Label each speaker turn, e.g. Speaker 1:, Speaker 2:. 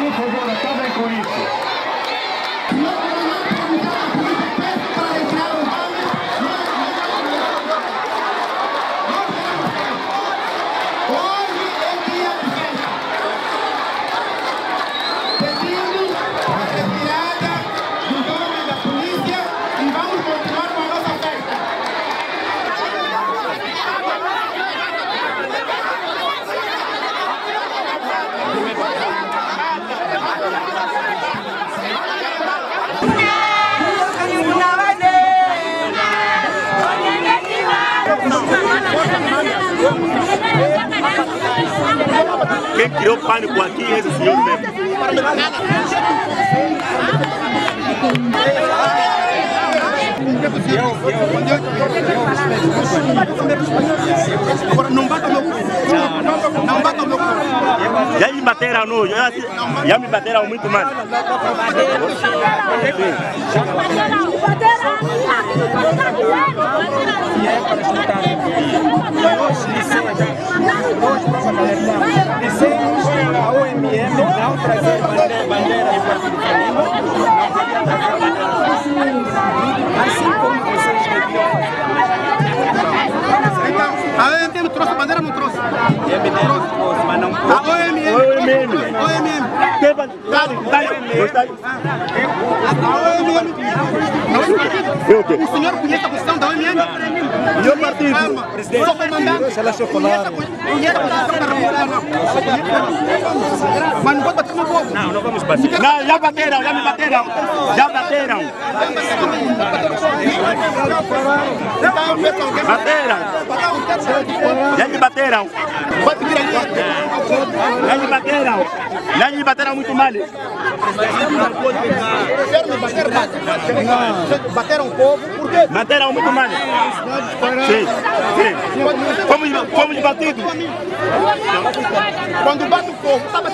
Speaker 1: Por favor, acabem com isso.
Speaker 2: Hoje é dia de festa. Pedimos a retirada dos homens da polícia e vamos continuar com a nossa festa.
Speaker 3: Quem criou pânico aqui é esse senhor mesmo.
Speaker 2: Não bata meu cu. Meu.
Speaker 3: Já me bateram no, já, me bateram muito mal.
Speaker 4: Dissemos a OMM não trazer bandeira, bandeira de partido político, não podia trazer bandeira Assim como vocês deviam
Speaker 2: Então, a OMM trouxe a bandeira ou não trouxe?
Speaker 4: E a não trouxe, mas não
Speaker 2: A
Speaker 4: pode.
Speaker 2: OMM.
Speaker 3: OMM.
Speaker 2: OMM. A OMM.
Speaker 3: Eu o
Speaker 2: senhor conhece a posição da OMM?
Speaker 3: Partido.
Speaker 2: Da República, não. Mas não pode bater no povo.
Speaker 3: Não, não vamos bater. Não, já bateram, já me bateram. Já bateram. Bateram. Já me bateram. Já me bateram. Já me bateram muito mal.
Speaker 2: Bater. Bateram o povo, por quê?
Speaker 3: Bateram muito mal. Sim, sim. Fomos, fomos batidos.
Speaker 2: Quando bate o povo, sabe